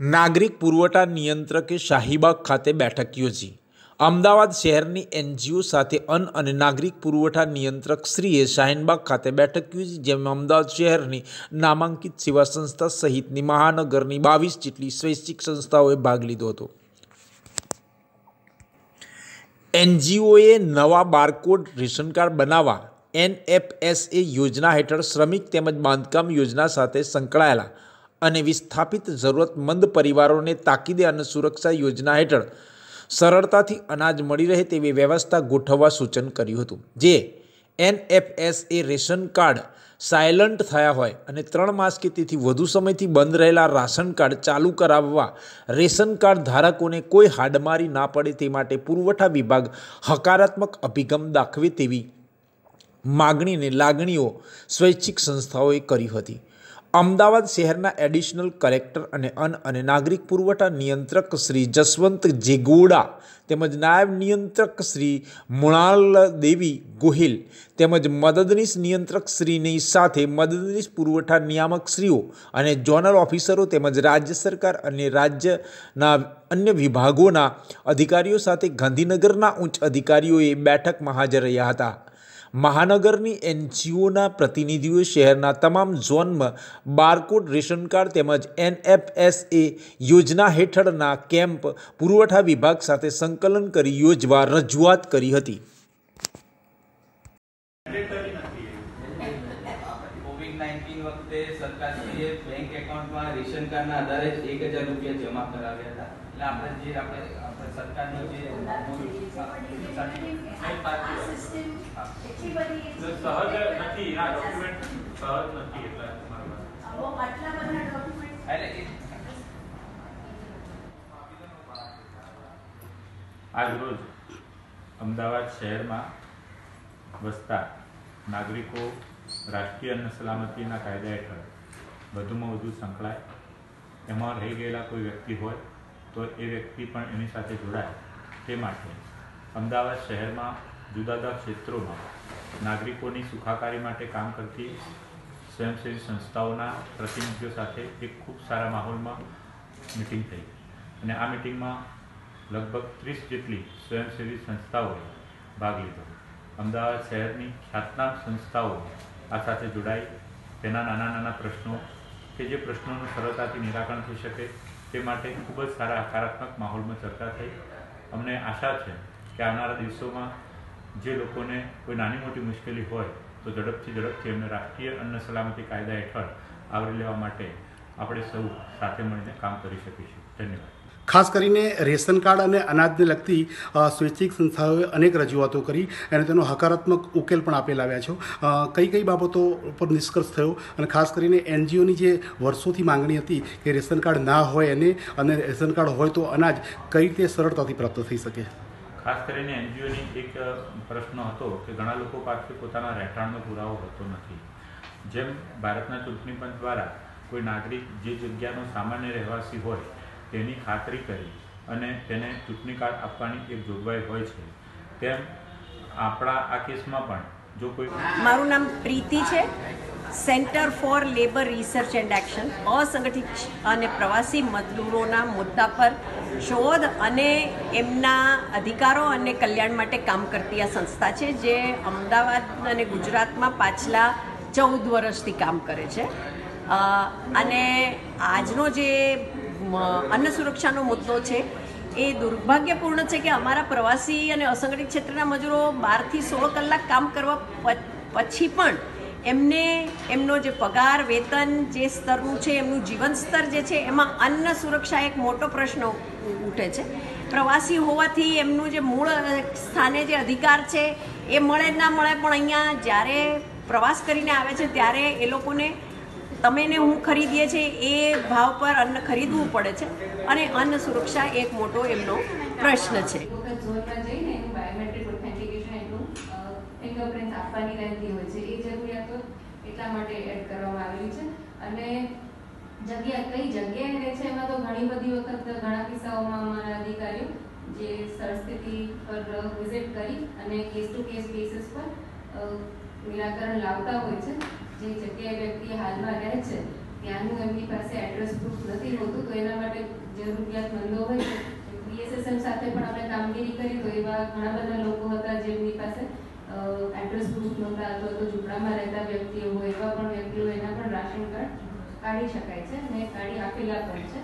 નાગરિક પુરવઠા નિયંત્રકે શાહીબાગ ખાતે બેઠક યોજી. અમદાવાદ શહેરની એનજીઓ સાથે અન્ન અને નાગરિક પુરવઠા નિયંત્રક શ્રીએ શાહીનબાગ ખાતે બેઠક યોજી, જેમાં અમદાવાદ શહેરની નામાંકિત સેવા સંસ્થા સહિતની મહાનગરની બાવીસ જેટલી સ્વૈચ્છિક સંસ્થાઓએ ભાગ લીધો હતો. એનજીઓએ નવા બારકોડ રેશન કાર્ડ બનાવવા, એનએફએસએ યોજના હેઠળ શ્રમિક તેમજ બાંધકામ યોજના સાથે સંકળાયેલા અને વિસ્થાપિત જરૂરતમંદ પરિવારોને તાકીદે અને સુરક્ષા યોજના હેઠળ સરળતાથી અનાજ મળી રહે તેવી વ્યવસ્થા ગોઠવવા સૂચન કર્યું હતું. જે એનએફએસએ રેશન કાર્ડ સાયલન્ટ થયા હોય અને ત્રણ માસ કે તેથી વધુ સમયથી બંધ રહેલા રાશન કાર્ડ ચાલુ કરાવવા રેશન કાર્ડ ધારકોને કોઈ હાડમારી ના પડે તે માટે પુરવઠા વિભાગ હકારાત્મક અભિગમ દાખવે તેવી માગણીને લાગણીઓ સ્વૈચ્છિક સંસ્થાઓએ કરી હતી. અમદાવાદ શહેરના એડિશનલ કલેક્ટર અને અન્ન અને નાગરિક પુરવઠા નિયંત્રક શ્રી જસવંત જેગોડા તેમજ નાયબ નિયંત્રક શ્રી મૃણાલ દેવી ગોહિલ તેમજ મદદનીશ નિયંત્રક શ્રીની સાથે મદદનીશ પુરવઠા નિયામક શ્રીઓ અને ઝોનલ ઓફિસરો તેમજ રાજ્ય સરકાર અને રાજ્યના અન્ય વિભાગોના અધિકારીઓ સાથે ગાંધીનગરના ઉચ્ચ અધિકારીઓએ બેઠકમાં હાજર રહ્યા હતા. મહાનગરની એનજીઓના પ્રતિનિધિઓએ શહેરના તમામ ઝોનમાં બારકોડ રેશન કાર્ડ તેમજ એનએફએસએ યોજના હેઠળના કેમ્પ પુરવઠા વિભાગ સાથે સંકલન કરી યોજવા રજૂઆત કરી હતી. રેશન કાર્ડના આધારે એક હજાર રૂપિયા જમા કરાવ્યા હતા. એટલે આપણે જે આપણે આપણે સરકારનો જે સહજ નથી આ ડોક્યુમેન્ટ સહજ નથી એટલે આટલા બધા ડોક્યુમેન્ટ એટલે આજરોજ અમદાવાદ શહેરમાં વસતા નાગરિકો રાષ્ટ્રીય અન્ન સલામતીના કાયદા હેઠળ વધુમાં વધુ સંકળાય. એમાં રહી ગયેલા કોઈ વ્યક્તિ હોય, તો એ વ્યક્તિ પણ એની સાથે જોડાય તે માટે. અમદાવાદ શહેરમાં જુદા જુદા ક્ષેત્રોમાં નાગરિકોની સુખાકારી માટે કામ કરતી સ્વયંસેવી સંસ્થાઓના પ્રતિનિધિઓ સાથે એક ખૂબ સારા માહોલમાં મિટિંગ થઈ. અને આ મિટિંગમાં લગભગ ત્રીસ જેટલી સ્વયંસેવી સંસ્થાઓએ ભાગ લીધો. અમદાવાદ શહેરની ખ્યાતનામ સંસ્થાઓ આ સાથે જોડાઈ. તેના નાના નાના પ્રશ્નો કે જે પ્રશ્નોનું સરળતાથી નિરાકરણ થઈ શકે તે માટે ખૂબ જ સારા હકારાત્મક માહોલમાં ચર્ચા થઈ. અમને આશા છે કે આવનારા દિવસોમાં જે લોકોને કોઈ નાની મોટી મુશ્કેલી હોય તો ઝડપથી ઝડપથી એમને રાષ્ટ્રીય અન્ન સલામતી કાયદા હેઠળ આવરી લેવા માટે આપણે સૌ સાથે મળીને કામ કરી શકીશું. ધન્યવાદ. ખાસ કરીને રેશન કાર્ડ અને અનાજને લગતી સ્વૈચ્છિક સંસ્થાઓએ અનેક રજૂઆતો કરી અને તેનો હકારાત્મક ઉકેલ પણ આપી લાવ્યા છો. કઈ કઈ બાબતો પર નિષ્કર્ષ થયો અને ખાસ કરીને એનજીઓની જે વર્ષોથી માંગણી હતી કે રેશન કાર્ડ ના હોય એને અને રેશન કાર્ડ હોય તો અનાજ કઈ રીતે સરળતાથી પ્રાપ્ત થઈ શકે? ખાસ કરીને એનજીઓની એક પ્રશ્ન હતો કે ઘણા લોકો પાસે પોતાના રહેઠાણનો પુરાવો હોતો નથી. જેમ ભારતના ચૂંટણી પંચ દ્વારા કોઈ નાગરિક જે જગ્યાનો સામાન્ય રહેવાસી હોય તેની ખાતરી કરી અને તેને ચૂંટણી કાર્ડ આપવાની એક જોગવાઈ હોય છે. તેમ આપણા આ કેસમાં પણ જો કોઈ મારું નામ પ્રીતિ છે. Centre for labour research and action અસંગઠિત અને પ્રવાસી મજદૂરોના મુદ્દા પર શોધ અને એમના અધિકારો અને કલ્યાણ માટે કામ કરતી આ સંસ્થા છે, જે અમદાવાદ અને ગુજરાતમાં પાછલા ચૌદ વર્ષથી કામ કરે છે. અને આજનો જે અન્ન સુરક્ષાનો મુદ્દો છે, એ દુર્ભાગ્યપૂર્ણ છે કે અમારા પ્રવાસી અને અસંગઠિત ક્ષેત્રના મજૂરો બારથી સોળ કલાક કામ કરવા પછી પણ એમને, એમનો જે પગાર, વેતન જે સ્તરનું છે, એમનું જીવન સ્તર જે છે, એમાં અન્ન સુરક્ષા એક મોટો પ્રશ્ન ઉઠે છે. પ્રવાસી હોવાથી એમનું જે મૂળ સ્થાને જે અધિકાર છે, એ મળે, ના મળે, પણ અહીંયા જ્યારે પ્રવાસ કરીને આવે છે, ત્યારે એ લોકોને તમે ને હું ખરીદીએ છીએ એ ભાવ પર અન્ન ખરીદવું પડે છે અને અન્ન સુરક્ષા એક મોટો એમનો પ્રશ્ન છે. ફિંગરપ્રિન્ટ આપવાની રહેતી હોય છે. એ જરૂરિયાતો એટલા માટે એડ કરવામાં આવેલી છે. અને જગ્યા, કઈ જગ્યાએ રહે છે એમાં તો ઘણી બધી વખત ઘણા કિસ્સાઓમાં અમારા અધિકારીઓ જે સ્થળ સ્થિતિ પર વિઝિટ કરી અને કેસ ટુ કેસ બેસિસ પર નિરાકરણ લાવતા હોય છે. જે જગ્યાએ વ્યક્તિ હાલમાં રહે છે, ત્યાંનું એમની પાસે એડ્રેસ પ્રૂફ નથી હોતું, તો એના માટે જરૂરિયાતમંદો હોય છે. બીએસએસએમ સાથે પણ આપણે કામગીરી કરી, તો એવા ઘણા બધા લોકો હતા જેમની પાસે એડ્રેસ પ્રૂફ નહોતા અથવા તો ઝૂંપડામાં રહેતા વ્યક્તિઓ હોય, એવા પણ વ્યક્તિઓ એના પણ રાશન કાર્ડ કાઢી શકાય છે અને કાઢી આપેલા પણ છે.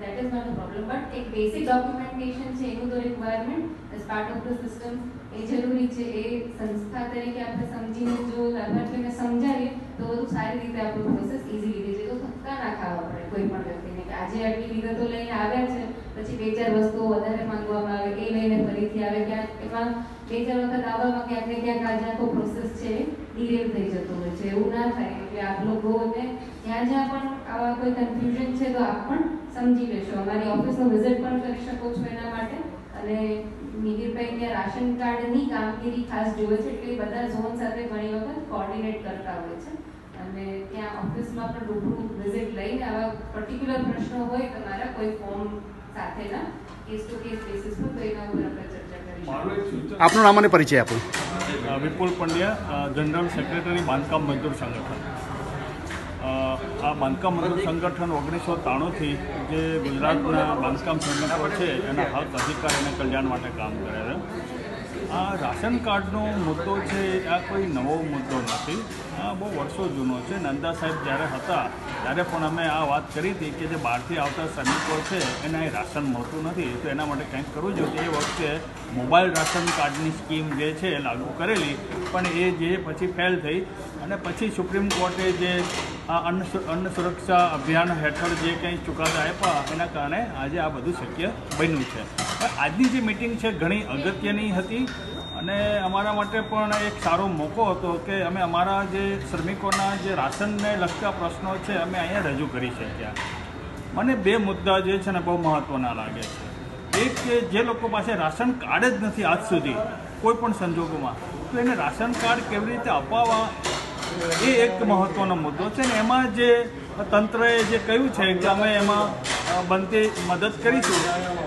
That is not a problem. But એક બેસિક ડોક્યુમેન્ટેશન છે, એનું તો requirement as part of the system એ જરૂરી છે, એ સંસ્થા તરીકે આપણે સમજીને જો લાભાર્થીને સમજાવીએ, તો વધુ સારી રીતે આપણું પ્રોસેસ ઇઝી રીતે છે તો ધક્કા ના ખાવા પડે કોઈ પણ વ્યક્તિને કે આજે આટલી વિગતો લઈને આવ્યા છે, પછી બે ચાર વસ્તુઓ વધારે માંગવામાં આવે, એ લઈને ફરીથી આવે ક્યાંક, એમાં બે ચાર વખત આવવામાં ક્યાંક ક્યાંક આજે આખો પ્રોસેસ છે ડિલેવ થઈ જતો હોય છે, એવું ના થાય. એટલે આપ લોકોને જ્યાં જ્યાં પણ આવા કોઈ કન્ફ્યુઝન છે, તો આપ પણ સમજી લેશો અમારી ઓફિસનો વિઝિટ પણ કરી શકો છો એના માટે. અને મિહિરભાઈ ત્યાં રાશન કાર્ડની કામગીરી ખાસ જોવે છે એટલે બધા ઝોન સાથે ઘણી વખત કોર્ડિનેટ કરતા હોય છે. અને ત્યાં ઓફિસમાં પણ રૂબરૂ વિઝિટ લઈને આવા પર્ટિક્યુલર પ્રશ્નો હોય તમારા કોઈ ફોર્મ સાથેના કેસ ટુ કેસ બેસિસ પર તો એના ઉપર આપણે ચર્ચા કરીશું. આપનું નામ અને પરિચય આપો. વિપુલ પંડ્યા જનરલ સેક્રેટરી બાંધકામ મજદૂર સંગઠન. આ બાંધકામ સંગઠન ઓગણીસો ત્રાણુંથી જે ગુજરાતના બાંધકામ સંગઠનો છે, એના હક અધિકાર અને કલ્યાણ માટે કામ કરે છે. આ રાશન કાર્ડનો મુદ્દો છે, આ કોઈ નવો મુદ્દો નથી. આ બહુ વર્ષો જૂનો છે. નંદા સાહેબ જ્યારે હતા, ત્યારે પણ અમે આ વાત કરી હતી કે જે બહારથી આવતા શ્રમિકો છે, એને અહીં રાશન મળતું નથી. તો એના માટે કંઈક કરવું જોઈએ. એ વખતે મોબાઈલ રાશન કાર્ડની સ્કીમ જે છે લાગુ કરેલી. પણ એ જે પછી ફેલ થઈ અને પછી સુપ્રીમ કોર્ટે જે આ અન્ન અન્ન સુરક્ષા અભિયાન હેઠળ જે કંઈ ચુકાદા આપ્યા, એના કારણે આજે આ બધું શક્ય બન્યું છે. આજની જે મિટિંગ છે ઘણી અગત્યની હતી અને અમારા માટે પણ એક સારો મોકો હતો કે અમે અમારા જે શ્રમિકોના જે રાશનને લગતા પ્રશ્નો છે અમે અહીંયા રજૂ કરી શક્યા. મને બે મુદ્દા જે છે ને બહુ મહત્ત્વના લાગે છે. એક કે જે લોકો પાસે રાશન કાર્ડ જ નથી આજ સુધી કોઈ પણ સંજોગોમાં, તો એને રાશન કાર્ડ કેવી રીતે અપાવવા એ એક મહત્ત્વનો મુદ્દો છે ને એમાં જે તંત્રએ જે કહ્યું છે કે અમે એમાં બનતી મદદ કરીશું,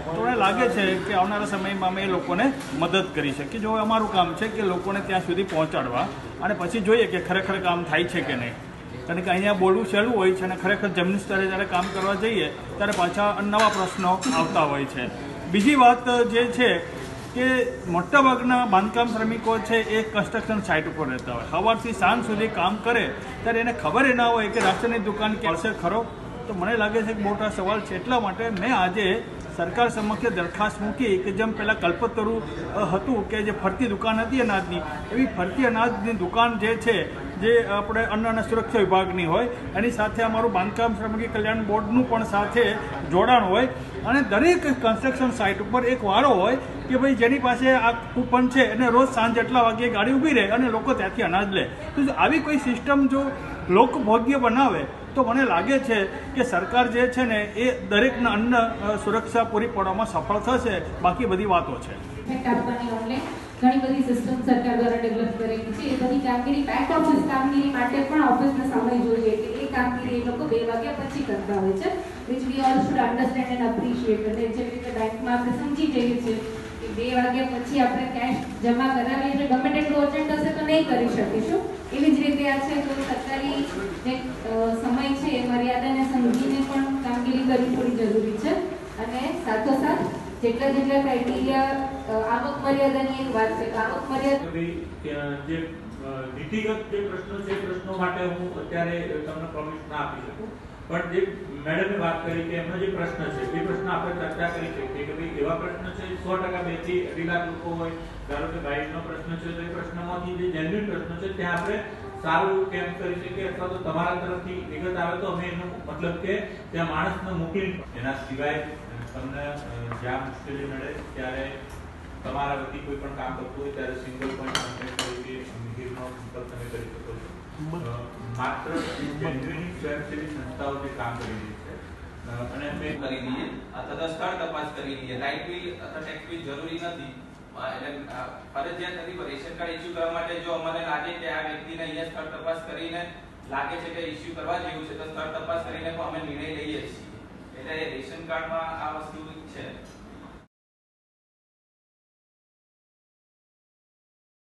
તો મને લાગે છે કે આવનારા સમયમાં અમે એ લોકોને મદદ કરી શકીએ. જો અમારું કામ છે કે લોકોને ત્યાં સુધી પહોંચાડવા અને પછી જોઈએ કે ખરેખર કામ થાય છે કે નહીં. કારણ કે અહીંયા બોલવું સહેલું હોય છે અને ખરેખર જમીન સ્તરે જ્યારે કામ કરવા જઈએ, ત્યારે પાછા નવા પ્રશ્નો આવતા હોય છે. બીજી વાત જે છે કે મોટાભાગના બાંધકામ શ્રમિકો છે એ કન્સ્ટ્રક્શન સાઇટ ઉપર રહેતા હોય. સવારથી સાંજ સુધી કામ કરે, ત્યારે એને ખબર એ ના હોય કે રાશનની દુકાન કે ખરો? તો મને લાગે છે કે મોટા સવાલ છે એટલા માટે મેં આજે સરકાર સમક્ષ દરખાસ્ત મૂકી કે જેમ પહેલાં કલ્પતરુ હતું કે જે ફરતી દુકાન હતી અનાજની, એવી ફરતી અનાજની દુકાન જે છે, જે આપણે અન્ન અને સુરક્ષા વિભાગની હોય, એની સાથે અમારું બાંધકામ શ્રમિક કલ્યાણ બોર્ડનું પણ સાથે જોડાણ હોય. અને દરેક કન્સ્ટ્રક્શન સાઇટ ઉપર એક વારો હોય કે ભાઈ જેની પાસે આ કૂપન છે, એને રોજ સાંજ એટલા વાગે ગાડી ઊભી રહે અને લોકો ત્યાંથી અનાજ લે. તો આવી કોઈ સિસ્ટમ જો લોકભોગ્ય બનાવે તો મને લાગે છે કે સરકાર જે છે ને એ દરેકના અન્ન સુરક્ષા પૂરી પાડવામાં સફળ થશે. બાકી બધી વાતો છે. ઘણી બધી સિસ્ટમ સરકાર દ્વારા ડેવલપ કરેલી છે. એ બધી કામગીરી બેક ઓફિસ કામગીરી માટે પણ ઓફિસને સમય જોઈએ કે એ કામગીરી એ લોકો બે વાગ્યા પછી કરતા હોય છે. Which we all should understand and appreciate અને જેવી રીતે બેંકમાં આપણે સમજી જઈએ છીએ કે બે વાગ્યા પછી આપણે કેશ જમા કરાવીએ એટલે ગમે તેટલું નહીં કરી શકીશું. એવી જ રીતે આ છે તો સરકારી જે સમય છે એ મર્યાદાને સમજીને પણ કામગીરી કરવી થોડી જરૂરી છે. અને સાથોસાથ જેટલા જેટલા ક્રાઇટેરિયા આવક મર્યાદાની એક વાત છે આવક મર્યાદા જે નીતિગત જે પ્રશ્નો છે પ્રશ્નો માટે હું અત્યારે તમને પ્રોમિસ ના આપી શકું. પણ જે મેડમે વાત કરી કે એમનો જે પ્રશ્ન છે, એ પ્રશ્ન આપણે ચર્ચા કરી શકીએ કે ભાઈ એવા પ્રશ્ન છે, સો ટકા બેથી અઢી લાખ લોકો હોય, ધારો કે ગાઈડનો પ્રશ્ન છે, તો એ પ્રશ્નમાંથી જે જેન્યુઇન પ્રશ્ન છે, ત્યાં આપણે સારું કેમ કરી શકીએ અથવા તો તમારા તરફથી વિગત આવે તો અમે એનો મતલબ કે ત્યાં માણસને મોકલી એના સિવાય તમને જ્યાં મુશ્કેલી મળે ત્યારે તમારા વતી કોઈ પણ કામ કરતું હોય, ત્યારે સિંગલ પોઈન્ટ કોન્ટેક્ટ મિહિરનો સંપર્ક તમે કરી શકો છો. માત્ર કેન્દ્રની સ્વયંસેવી સંસ્થાઓ જે કામ કરી રહી છે. અને અમે કરી લઈએ અથવા સ્થળ તપાસ કરી લઈએ લાઇટ બિલ અથવા ટેક્સ બિલ જરૂરી નથી. એટલે ફરજિયાત નથી પણ રેશન કાર્ડ ઇસ્યુ કરવા માટે જો અમને લાગે કે આ વ્યક્તિને અહીંયા સ્થળ તપાસ કરીને લાગે છે કે ઇસ્યુ કરવા જેવું છે તો સ્થળ તપાસ કરીને પણ અમે નિર્ણય લઈએ છીએ. એટલે રેશન કાર્ડમાં આ વસ્તુ છે.